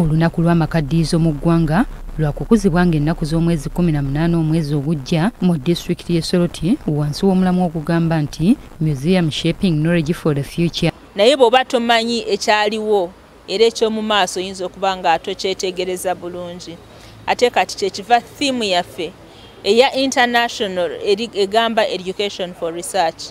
olunaku lw'amakaddiizo mu ggwanga lwakukuzibwa ng'ennaku z'omwezi 18 omwezi ogujja mu disitulikiti y'e soroti wansi w'omulamu ogugamba nti museum shaping knowledge for the future. Naye bw'oba tomanyi ekyaliwo era ekyomu maaso oyinza okuba nga tokyetegereza bulungi. Ate kati kyekiva thiimu yaffe eya international egamba education for research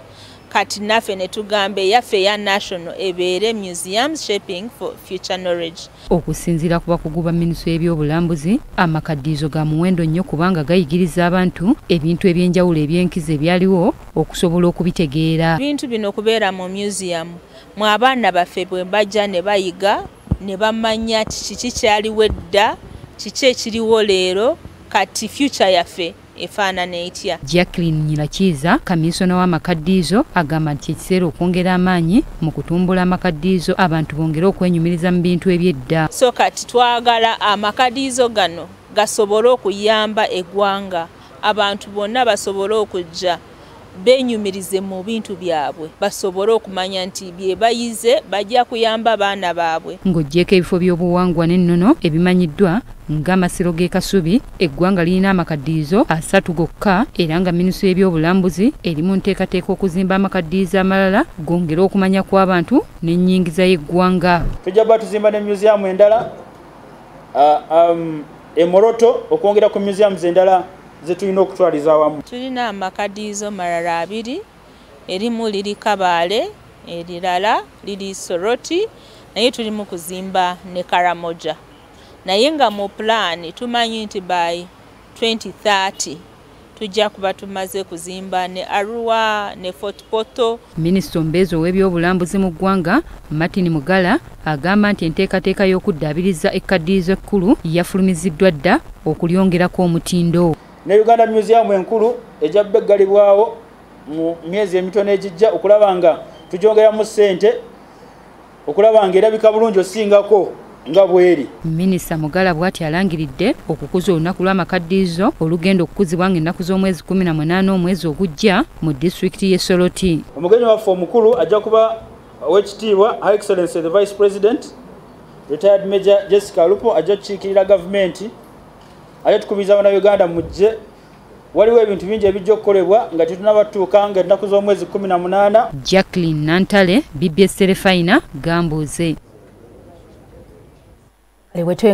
kati naffe ne tugamba eyaffe eya national ebeere museums shaping for future knowledge. Okusinziira ku bakugu ba minisitule y'ebyobulambuzi amakaddiizo ga muwendo nnyo kubanga gayigiriza abantu ebintu eby'enjawulo eby'enkizo ebyaliwo okusobola okubitegeera. Ebintu bino okubeera mu museum mwe abaana baffe bwe bajja ne bayiga ne bamanya kiki kyaliwo edda kiki ekiriwo leero kati future yaffe efaanana etya? Jacklin nyirakiiza kamisona w'amakaddiizo agamba nti ekiseera okwongera amaanyi mu kutumbula amakaddiizo abantu bongere okwenyumiriza mu bintu eby'edda. So kati twagala amakaddiizo gano gasobole okuyamba eggwanga. Abantu bonna basobole okujja benyumirize mu bintu byabwe. Basobole okumanya nti bye bayize bajja kuyamba baana baabwe. Ng'oggyeko ebifo by'obuwangwa n'ennono ebimanyiddwa ng'amasiro g'e kasubi eggwanga lirina amakaddiizo asatu gokka era nga minisitule y'ebyobulambuzi eri mu nteekateeka okuzimba amakaddiizo amalala gongera okumanya kw'abantu n'ennyingiza y'eggwanga. Tujja kuba tuzimba ne museum endala emoroto okwongera ku museums endala zetulina okutwaliza awamu. Tulina amakaddiizo malala abiri erimu liri kabaale erirala liri soroti naye tuli mu kuzimba ne karamoja. Naye nga mu pulaani tumanyi nti by 2030 tujja kuba tumaze kuzimba ne arua ne fort poto minisita omubeezi ow'ebyobulambuzi mu ggwanga martin mugala agamba nti enteekateeka y'okuddaabiriza ekkaddiizo ekkulu yafulumiziddwa dda okulyongerako omutindo ne uganda museum enkulu ejja bba eggalibwawo mu myezi emitono egijja okulaba nga tugyongeramu ssente okulaba nga erabika bulungi osingako nga bweri. Minisita mugala bw'ati alangiridde okukuza olunaku lw'amakaddiizo olugenda okukuzibwa ng'ennaku z'omwezi 18 omwezi ogujja mu disitulikiti y'e soroti. Omugenyi waffe omukulu ajja kuba owekitiibwa high excellence the vice president retired major jessica lupo ajja kukiikirira gavumenti ate tukubiriza abannayuganda mujje waliwo ebintu bingi ebijja okukolebwa nga tetunaba tutuuka nga ennaku z'omwezi 18 jacklin nantale bbs serefina gambuuze